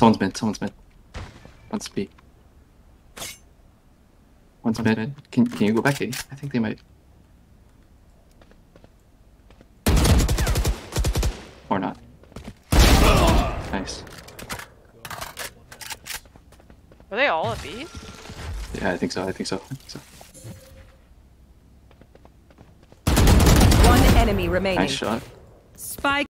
Someone's mid. Someone's mid. One's B. One's mid. Can Can you go back A? I think they might. Or not. Nice. Were they all at B? Yeah, I think so. I think so. I think so. One enemy remaining. Nice shot. Spike